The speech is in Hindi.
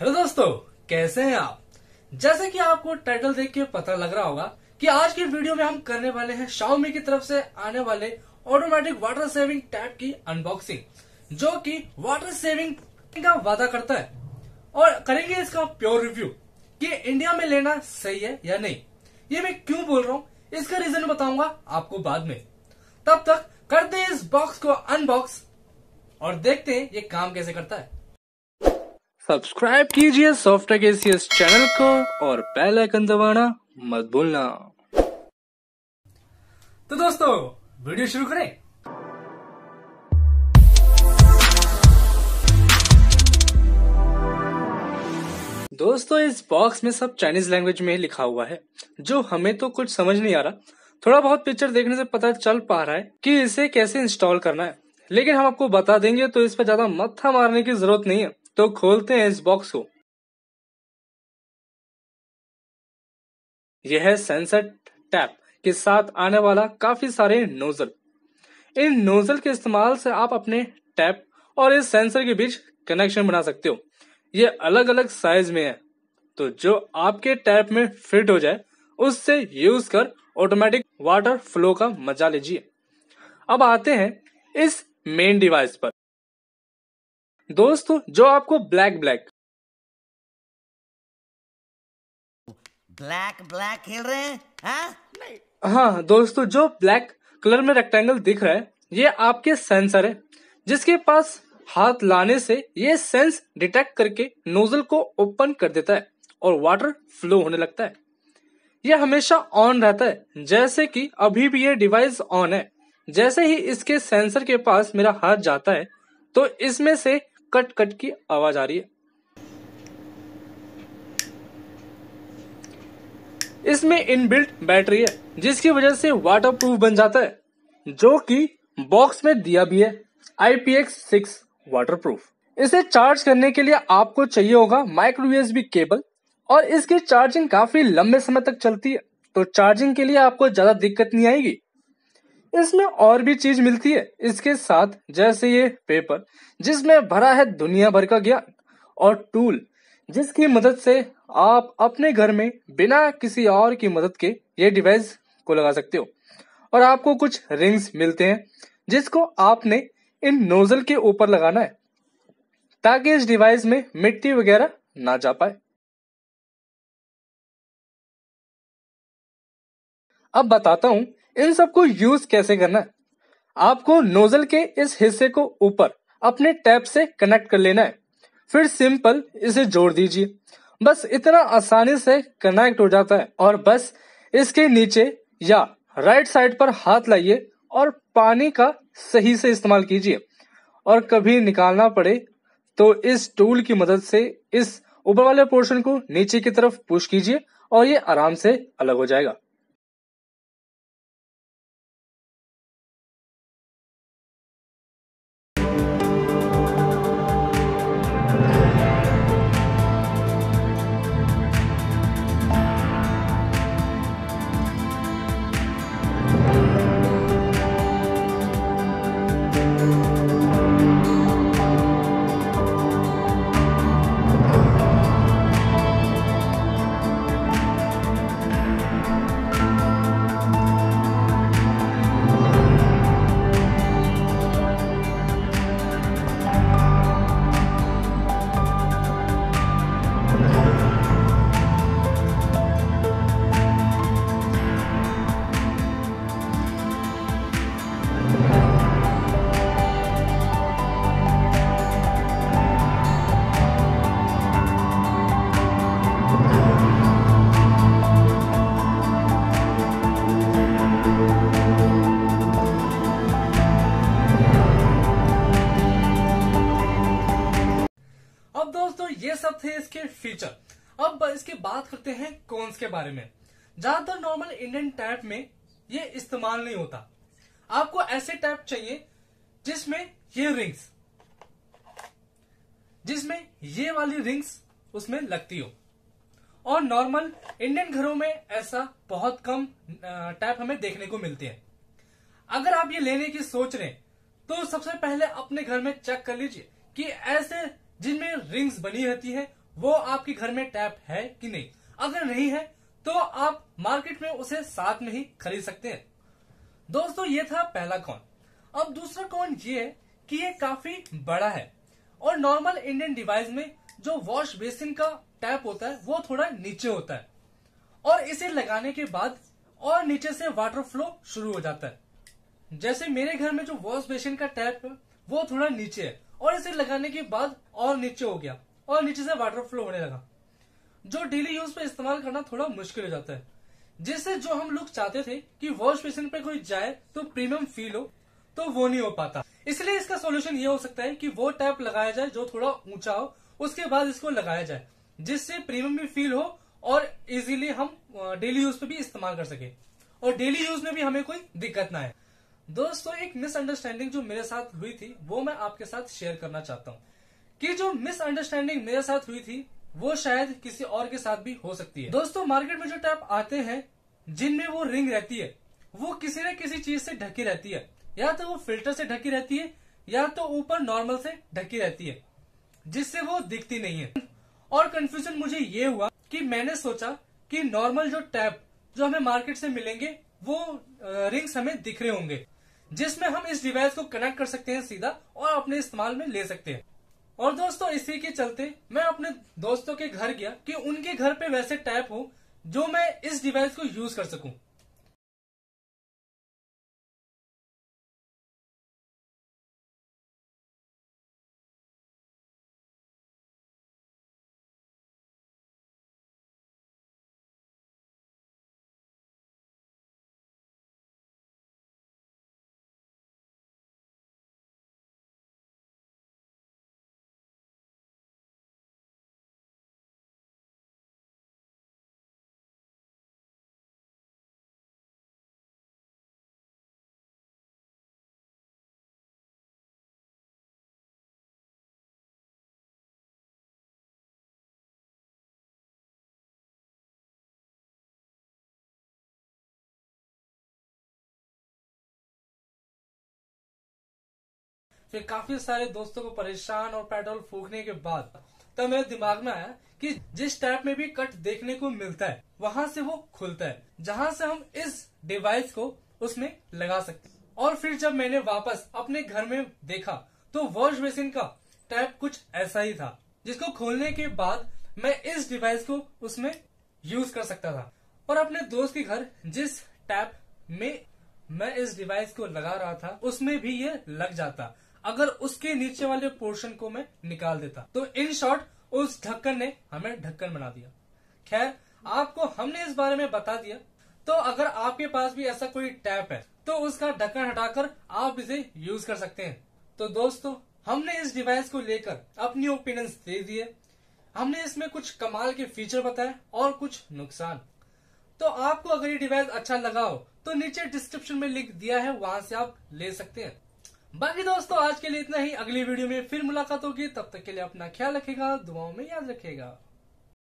हेलो दोस्तों, कैसे हैं आप? जैसे कि आपको टाइटल देख के पता लग रहा होगा कि आज की वीडियो में हम करने वाले हैं Xiaomi की तरफ़ से आने वाले ऑटोमेटिक वाटर सेविंग टैप की अनबॉक्सिंग जो कि वाटर सेविंग का वादा करता है। और करेंगे इसका प्योर रिव्यू कि इंडिया में लेना सही है या नहीं। ये मैं क्यों बोल रहा हूँ? इसका रीजन बताऊँगा आपको बाद में। तब तक करते हैं इस बॉक्स को अनबॉक्स और देखते हैं ये काम कैसे करता है। सब्सक्राइब कीजिए सॉफ्टवेयर एसीएस चैनल को और बेल आइकन दबाना मत भूलना। तो दोस्तों वीडियो शुरू करें। दोस्तों इस बॉक्स में सब चाइनीज़ लैंग्वेज में लिखा हुआ है जो हमें तो कुछ समझ नहीं आ रहा। थोड़ा बहुत पिक्चर देखने से पता चल पा रहा है कि इसे कैसे इंस्टॉल करना है। लेकिन हम आपको बता देंगे तो इस पर ज़्यादा मत्था मारने की ज़रूरत नहीं है। तो खोलते हैं इस बॉक्स को। यह है सेंसर टैप के साथ आने वाला काफ़ी सारे नोजल इन नोजल के इस्तेमाल से आप अपने टैप और इस सेंसर के बीच कनेक्शन बना सकते हो। ये अलग अलग साइज़ में है। तो जो आपके टैप में फिट हो जाए, उससे यूज़ कर ऑटोमेटिक वाटर फ्लो का मज़ा लीजिए। अब आते हैं इस मेन डिवाइस पर। दोस्तों जो आपको ब्लैक ब्लैक। ब्लैक ब्लैक खेल रहे हैं हाँ? हाँ दोस्तों जो ब्लैक कलर में रेक्टेंगल दिख रहा है ये आपके सेंसर है जिसके पास हाथ लाने से ये सेंस डिटेक्ट करके नोजल को ओपन कर देता है और वाटर फ्लो होने लगता है। यह हमेशा ऑन रहता है जैसे कि अभी भी ये डिवाइस ऑन है। जैसे ही इसके सेंसर के पास मेरा हाथ जाता है तो इसमें से कट कट की आवाज़ आ रही है। इसमें इनबिल्ट बैटरी है, जिसकी वजह से वाटर प्रूफ बन जाता है, जो कि बॉक्स में दिया भी है IPX6 सिक्स वाटर प्रूफ इसे चार्ज करने के लिए आपको चाहिए होगा माइक्रो यूएसबी केबल और इसकी चार्जिंग काफ़ी लंबे समय तक चलती है तो चार्जिंग के लिए आपको ज़्यादा दिक्कत नहीं आएगी। इसमें और भी चीज़ मिलती है। इसके साथ जैसे ये पेपर, जिसमें भरा है दुनिया भर का ज्ञान और टूल, जिसकी मदद से आप अपने घर में बिना किसी और की मदद के ये डिवाइस को लगा सकते हो। और आपको कुछ रिंग्स मिलते हैं, जिसको आपने इन नोजल के ऊपर लगाना है, ताकि इस डिवाइस में मिट्टी वगैरह ना जा पाए। अब बताता हूँ इन सबको यूज़ कैसे करना है? आपको नोजल के इस हिस्से को ऊपर अपने टैप से कनेक्ट कर लेना है। फिर सिंपल इसे जोड़ दीजिए। बस इतना आसानी से कनेक्ट हो जाता है और बस इसके नीचे या राइट साइड पर हाथ लाइए और पानी का सही से इस्तेमाल कीजिए। और कभी निकालना पड़े तो इस टूल की मदद से इस ऊपर वाले पोर्शन को नीचे की तरफ़ पुश कीजिए और ये आराम से अलग हो जाएगा। थे इसके फीचर अब इसकी बात करते हैं कॉन्स के बारे में. ज़्यादातर नॉर्मल इंडियन टैप में ये इस्तेमाल नहीं होता. आपको ऐसे टैप चाहिए जिसमें ये रिंग्स जिसमें ये वाली रिंग्स उसमें लगती हो. और नॉर्मल इंडियन घरों में ऐसा बहुत कम टैप हमें देखने को मिलते हैं. अगर आप ये लेने की सोच रहे हैं तो सबसे पहले अपने घर में चेक कर लीजिए कि ऐसे जिनमें रिंग्स बनी रहती है, वो आपके घर में टैप है कि नहीं? अगर नहीं है तो आप मार्केट में उसे साथ में ही खरीद सकते हैं। दोस्तों, ये था पहला कौन अब दूसरा कौन ये है कि ये काफ़ी बड़ा है और नॉर्मल इंडियन डिवाइस में जो वॉश बेसिन का टैप होता है, वो थोड़ा नीचे होता है और इसे लगाने के बाद और नीचे से वाटर फ्लो शुरू हो जाता है। जैसे मेरे घर में जो वॉश बेसिन का टैप है, वो थोड़ा नीचे है। और इसे लगाने के बाद और नीचे हो गया और नीचे से वाटर फ्लो होने लगा। जो डेली यूज़ पे इस्तेमाल करना थोड़ा मुश्किल हो जाता है। जिससे जो हम लोग चाहते थे कि वॉश बेसिन पे कोई जाए तो प्रीमियम फील हो तो वो नहीं हो पाता। इसलिए इसका सोल्यूशन ये हो सकता है कि वो टैप लगाया जाए जो थोड़ा ऊँचा हो, उसके बाद इसको लगाया जाए, जिससे प्रीमियम भी फील हो और इजीली हम डेली यूज़ पे भी इस्तेमाल कर सके। और डेली यूज़ में भी हमें कोई दिक्कत ना आए। दोस्तों, एक मिसअंडरस्टैंडिंग जो मेरे साथ हुई थी, वो मैं आपके साथ शेयर करना चाहता हूँ। कि जो मिसअंडरस्टैंडिंग मेरे साथ हुई थी, वो शायद किसी और के साथ भी हो सकती है। दोस्तों मार्केट में जो टैप आते हैं, जिनमें वो रिंग रहती है, वो किसी न किसी चीज़ से ढकी रहती है। या तो वो फ़िल्टर से ढकी रहती है, या तो ऊपर नॉर्मल से ढकी रहती है, जिससे वो दिखती नहीं है। और कंफ्यूजन मुझे ये हुआ कि मैंने सोचा कि नॉर्मल जो टैप जो हमें मार्केट से मिलेंगे, वो रिंग्स हमें दिख रहे होंगे। जिसमें हम इस डिवाइस को कनेक्ट कर सकते हैं सीधा और अपने इस्तेमाल में ले सकते हैं। और दोस्तों, इसी के चलते मैं अपने दोस्तों के घर गया कि उनके घर पे वैसे टैप हो जो मैं इस डिवाइस को यूज़ कर सकूँ। फिर काफ़ी सारे दोस्तों को परेशान और पेट्रोल फूकने के बाद, तब मेरे दिमाग में आया कि जिस टैप में भी कट देखने को मिलता है, वहाँ से वो खुलता है, जहाँ से हम इस डिवाइस को उसमें लगा सकते हैं। और फिर जब मैंने वापस अपने घर में देखा तो वॉश बेसिन का टैप कुछ ऐसा ही था, जिसको खोलने के बाद मैं इस डिवाइस को उसमें यूज़ कर सकता था। और अपने दोस्त के घर जिस टैप में मैं इस डिवाइस को लगा रहा था, उसमें भी ये लग जाता। अगर उसके नीचे वाले पोर्शन को मैं निकाल देता। तो इन शॉर्ट उस ढक्कन ने हमें ढक्कन बना दिया। खैर, आपको हमने इस बारे में बता दिया। तो अगर आपके पास भी ऐसा कोई टैप है तो उसका ढक्कन हटाकर आप इसे यूज़ कर सकते हैं। तो दोस्तों, हमने इस डिवाइस को लेकर अपनी ओपिनियंस दे दिए। हमने इसमें कुछ कमाल के फीचर बताए और कुछ नुकसान। तो आपको अगर ये डिवाइस अच्छा लगा हो तो नीचे डिस्क्रिप्शन में लिंक दिया है, वहाँ से आप ले सकते हैं। बाकी दोस्तों, आज के लिए इतना ही। अगली वीडियो में फिर मुलाकात होगी। तब तक के लिए अपना ख्याल रखेगा, दुआओं में याद रखेगा।